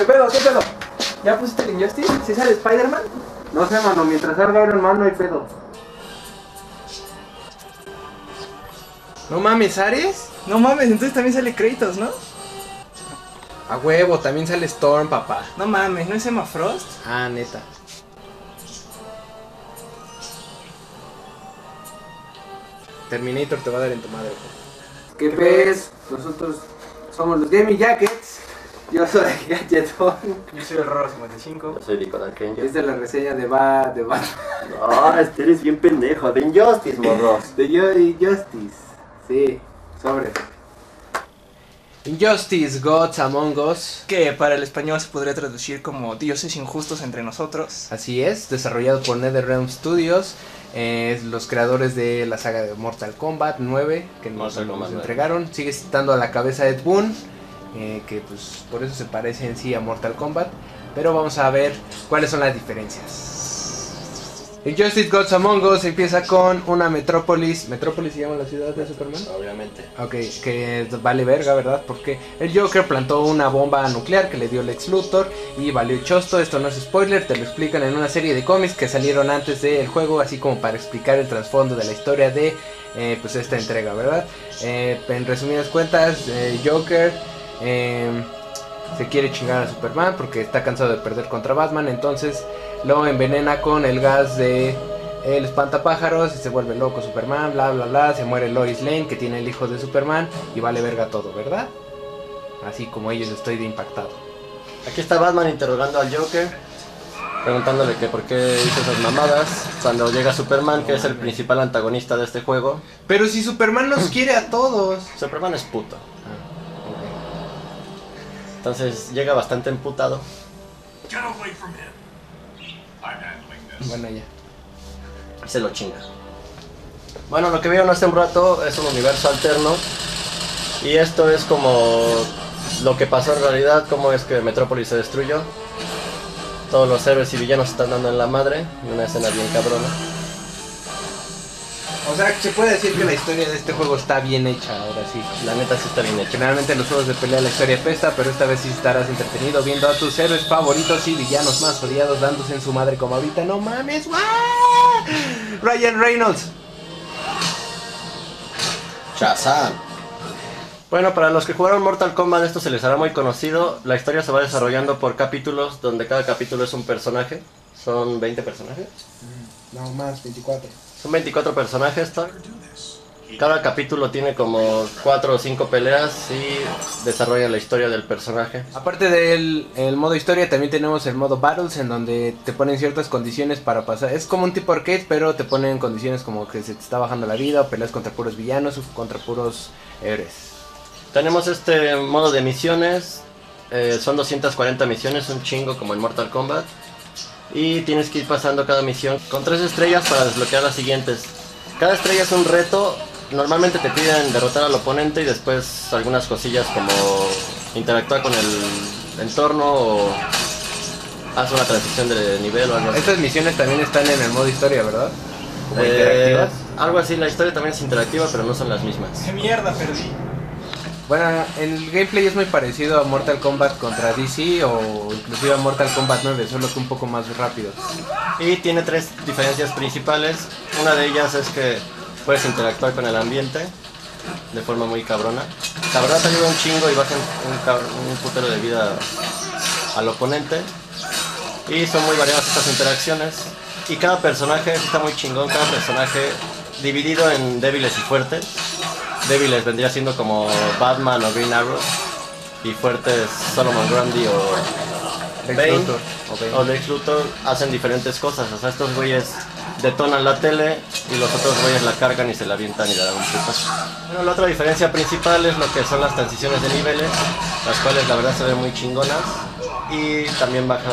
¿Qué pedo? ¿Qué pedo? ¿Ya pusiste el Injustice? ¿Sí sale Spider-Man? No sé, mano, mientras salga Iron Man no hay pedo. No mames, Ares. No mames, entonces también sale Kratos, ¿no? A huevo, también sale Storm, papá. No mames, ¿no es Emma Frost? Ah, neta. Terminator te va a dar en tu madre. ¿Qué pez? Nosotros somos los Gaming Jackets. Yo soy Gadgetón. Yo soy el Roro 55. Yo soy Nicolás Arcangel. Esta es la reseña de Va de Va Ah, este eres bien pendejo. De Injustice, morros. de Yo y Justice. Sí, sobre. Injustice, Gods Among Us. Que para el español se podría traducir como Dioses injustos entre nosotros. Así es, desarrollado por NetherRealm Studios. eh, los creadores de la saga de Mortal Kombat 9 que nos, Mortal nos Kombat 9. entregaron. Sigue estando a la cabeza Ed Boon, eh, que pues por eso se parece en sí a Mortal Kombat. Pero vamos a ver cuáles son las diferencias. Injustice Gods Among Us empieza con una metrópolis. ¿Metrópolis se llama la ciudad de Superman? Obviamente. Ok, que vale verga, ¿verdad? Porque el Joker plantó una bomba nuclear que le dio Lex Luthor y valió chosto. Esto no es spoiler, te lo explican en una serie de cómics que salieron antes del juego, así como para explicar el trasfondo de la historia de eh, pues esta entrega, ¿verdad? Eh, en resumidas cuentas, Joker eh, se quiere chingar a Superman porque está cansado de perder contra Batman, entonces lo envenena con el gas de el espantapájaros y se vuelve loco Superman, bla bla bla, se muere Lois Lane que tiene el hijo de Superman y vale verga todo, ¿verdad? Así como ellos estoy de impactado. Aquí está Batman interrogando al Joker. Preguntándole que por qué hizo esas mamadas. Cuando llega Superman, que es el principal antagonista de este juego. Pero si Superman nos quiere a todos. Superman es puto. Entonces llega bastante emputado. Bueno ya. y se lo chinga. Bueno, lo que vieron hace un rato es un universo alterno. Y esto es como lo que pasó en realidad, cómo es que Metrópolis se destruyó. Todos los héroes y villanos se están dando en la madre. Una escena bien cabrona. O sea, se puede decir que la historia de este juego está bien hecha, ahora sí. La neta sí está bien hecho. Generalmente en los juegos de pelea la historia pesta, pero esta vez sí estarás entretenido viendo a tus héroes favoritos y villanos más odiados dándose en su madre como ahorita. ¡No mames! ¡guau! Ryan Reynolds. Shazam. Bueno, para los que jugaron Mortal Kombat esto se les hará muy conocido. La historia se va desarrollando por capítulos, donde cada capítulo es un personaje. Son 20 personajes. No más, 24. Son 24 personajes. ¿tá? Cada capítulo tiene como 4 o 5 peleas y desarrolla la historia del personaje. Aparte del el modo historia, también tenemos el modo Battles, en donde te ponen ciertas condiciones para pasar. Es como un tipo arcade, pero te ponen condiciones como que se te está bajando la vida, o peleas contra puros villanos, o contra puros héroes. Tenemos este modo de misiones. eh, son 240 misiones, un chingo como en Mortal Kombat. Y tienes que ir pasando cada misión con 3 estrellas para desbloquear las siguientes. Cada estrella es un reto. Normalmente te piden derrotar al oponente y después algunas cosillas como interactuar con el entorno o haz una transición de nivel o algo así. Estas misiones también están en el modo historia, ¿verdad? Como Eh, interactivas. algo así, la historia también es interactiva, pero no son las mismas. ¡Qué mierda perdí! Bueno, el gameplay es muy parecido a Mortal Kombat contra DC o inclusive a Mortal Kombat 9, solo que un poco más rápido. Y tiene tres diferencias principales. Una de ellas es que puedes interactuar con el ambiente de forma muy cabrona. La verdad te ayuda un chingo y baja un, un putero de vida al oponente. Y son muy variadas estas interacciones. Y cada personaje está muy chingón, cada personaje dividido en débiles y fuertes. Débiles vendría siendo como Batman o Green Arrow. Y fuertes Solomon Grundy o Lex Bane Luthor, o Bane. o Lex Luthor hacen diferentes cosas. O sea, estos güeyes detonan la tele y los otros güeyes la cargan y se la avientan y le dan un putazo. Bueno, la otra diferencia principal es lo que son las transiciones de niveles, las cuales la verdad se ven muy chingonas y también bajan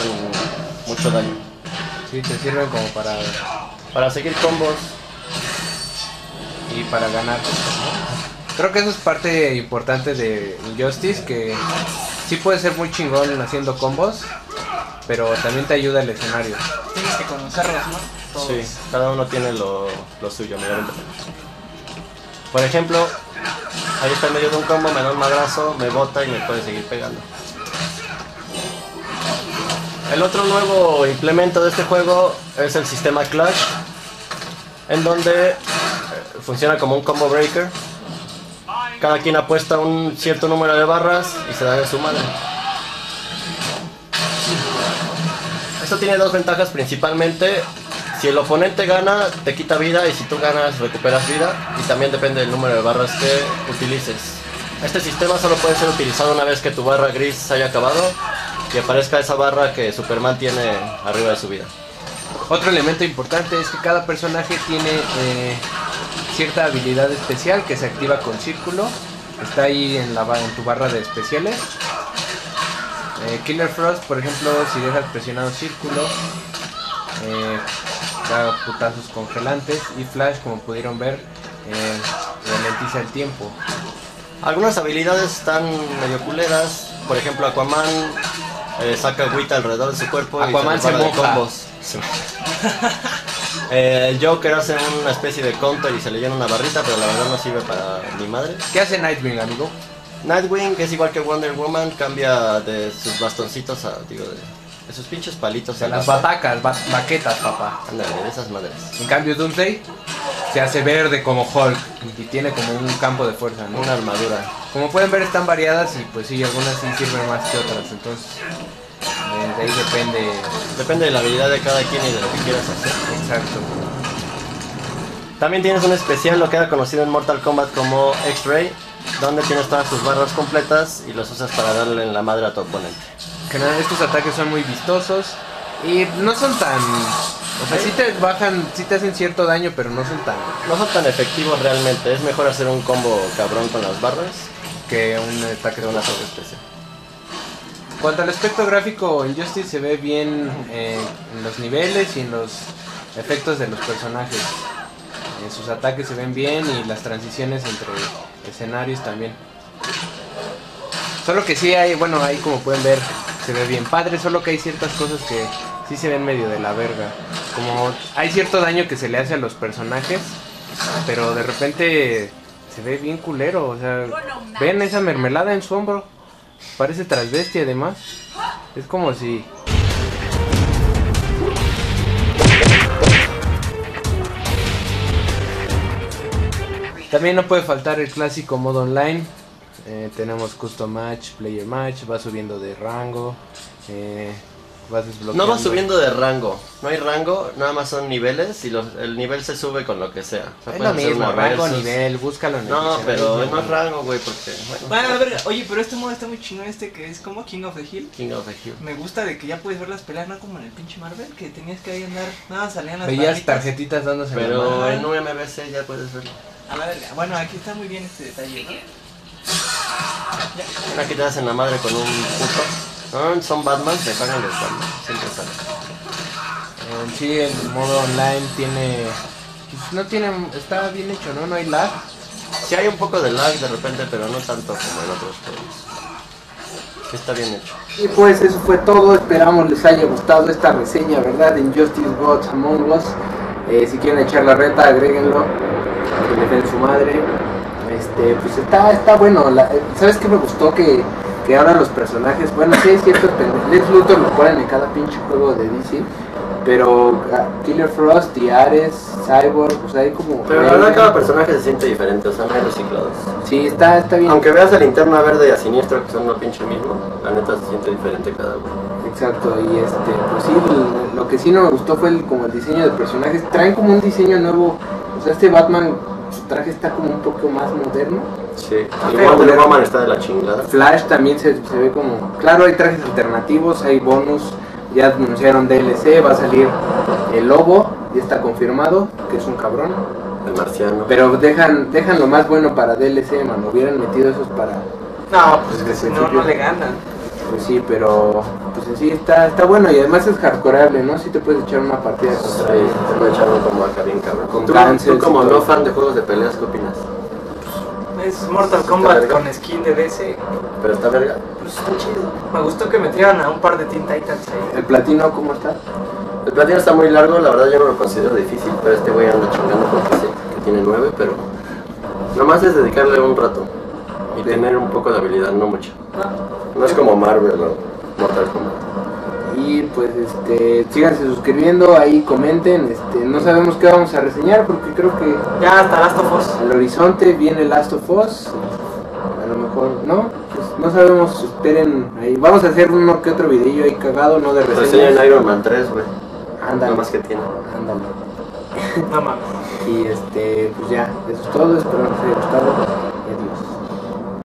mucho daño. Sí, te sirven como para Para seguir combos, y para ganar. Creo que eso es parte importante de Injustice, que sí puede ser muy chingón haciendo combos, pero también te ayuda el escenario. Tienes que conocerlos, ¿no? Todos. sí, cada uno tiene lo, lo suyo. Por ejemplo, ahí está en medio de un combo, me da un madrazo, me bota y me puede seguir pegando. El otro nuevo implemento de este juego es el sistema Clash, en donde eh, funciona como un combo breaker. Cada quien apuesta un cierto número de barras y se da de su madre. Esto tiene dos ventajas principalmente. Si el oponente gana, te quita vida y si tú ganas, recuperas vida. Y también depende del número de barras que utilices. Este sistema solo puede ser utilizado una vez que tu barra gris haya acabado y aparezca esa barra que Superman tiene arriba de su vida. Otro elemento importante es que cada personaje tiene eh, cierta habilidad especial que se activa con círculo. Está ahí en, la, en tu barra de especiales. Eh, Killer Frost, por ejemplo, si dejas presionado círculo, eh, da putazos congelantes. Y Flash, como pudieron ver, eh, ralentiza el tiempo. Algunas habilidades están medio culeras. Por ejemplo, Aquaman eh, saca agüita alrededor de su cuerpo Aquaman y se de moja. combos. Eh, el Joker hace una especie de counter y se le llena una barrita, pero la verdad no sirve para mi madre. ¿Qué hace Nightwing, amigo? Nightwing, que es igual que Wonder Woman, cambia de sus bastoncitos a, digo, de, de sus pinches palitos. A las batacas, ba- baquetas, papá. Ándale, de esas madres. En cambio, Doomsday se hace verde como Hulk y tiene como un campo de fuerza, ¿no? Una armadura. Como pueden ver están variadas y pues sí, algunas sí sirven más que otras, entonces de ahí depende Depende de la habilidad de cada quien y de lo que quieras hacer. exacto. También tienes un especial, lo que era conocido en Mortal Kombat como X-Ray, donde tienes todas tus barras completas y los usas para darle en la madre a tu oponente. Que nada, estos ataques son muy vistosos y no son tan... O sea, sí te bajan, sí te hacen cierto daño, pero no son tan No son tan efectivos realmente, es mejor hacer un combo cabrón con las barras que un ataque que de una una sola especial. Cuanto al aspecto gráfico, en Justice se ve bien eh, en los niveles y en los efectos de los personajes. En sus ataques se ven bien y las transiciones entre escenarios también. Solo que sí hay, bueno, ahí como pueden ver, se ve bien padre, solo que hay ciertas cosas que sí se ven medio de la verga. Como hay cierto daño que se le hace a los personajes, pero de repente se ve bien culero, o sea, ven esa mermelada en su hombro. Parece transvesti además. Es como si... También no puede faltar el clásico modo online. Eh, tenemos custom match, player match, va subiendo de rango. eh, vas desbloqueando. No va subiendo de rango, no hay rango, nada más son niveles y los- el nivel se sube con lo que sea. O sea, Es lo mismo, rango, versus. nivel, búscalo en el No, pero es no es rango, güey, porque, bueno, Bueno, a ver, oye, pero este modo está muy chingón, este que es como King of the Hill. King of the Hill. Me gusta de que ya puedes ver las peleas, no como en el pinche Marvel, que tenías que ahí andar, nada, salían las Veías tarjetitas dándose Pero en UMBC ya puedes verlo. A la verga. Bueno, aquí está muy bien este detalle, ¿no? Aquí te das en la madre con un puto. Son Batman, se pagan los Batman, siempre salen. En sí, el modo online tiene. pues, No tiene. Está bien hecho, ¿no? No hay lag. Sí hay un poco de lag de repente, pero no tanto como en otros juegos. Está bien hecho. Y pues eso fue todo, esperamos les haya gustado esta reseña, ¿verdad? De Injustice Gods Among Us. Eh, si quieren echar la reta, agréguenlo, que le den su madre. Este, pues está, está bueno. la- eh, ¿Sabes qué me gustó? Que, que ahora los personajes, bueno, sí es cierto, Lex Luthor lo ponen en cada pinche juego de DC. Pero ah, Killer Frost y Ares, Cyborg, pues hay como... Pero la verdad cada personaje se siente diferente, o sea, no hay reciclados. Sí, está, está bien. Aunque veas a Linterna Verde y a Siniestro, que son una pinche mismo, la neta se siente diferente cada uno. Exacto, y este, pues sí, el- lo que sí no me gustó fue el, como el diseño de personajes. Traen como un diseño nuevo. O sea, este Batman, su traje está como un poco más moderno. Sí. Pero- Wonder Woman está de la chingada. Flash también se, se ve como. Claro, hay trajes alternativos, hay bonus. Ya anunciaron DLC, va a salir el lobo, ya está confirmado, que es un cabrón. El marciano. Pero dejan, dejan lo más bueno para DLC, mano. Hubieran metido esos para. No, pues que si el no, no le ganan. Pues sí, pero. Pues en sí está, está bueno y además es hardcoreable, ¿no? Si te puedes echar una partida Sí, te a echar un combo acá bien cabrón. Con ¿Tú, tú como no fan de juegos de peleas, ¿qué opinas? Es Mortal Kombat con skin de DC. Pero está verga. Pues está chido. Me gustó que metieran a un par de Teen Titans ahí. ¿El platino cómo está? El platino está muy largo, la verdad yo no lo considero difícil, pero este güey anda chingando porque sé que tiene nueve, pero nomás es dedicarle un rato y tener un poco de habilidad, no mucho. No es como Marvel o Mortal Kombat. Y pues este, síganse suscribiendo, ahí comenten, este, no sabemos qué vamos a reseñar porque creo que Ya hasta Last of Us. al horizonte viene Last of Us, a lo mejor, ¿no? Pues no sabemos, esperen ahí, vamos a hacer uno que otro videillo ahí cagado, no de Reseña en Iron Man 3, güey. Ándale, Nada más que tiene. ándale. No mames. Y este, pues ya, eso es todo, espero que les haya gustado y adiós.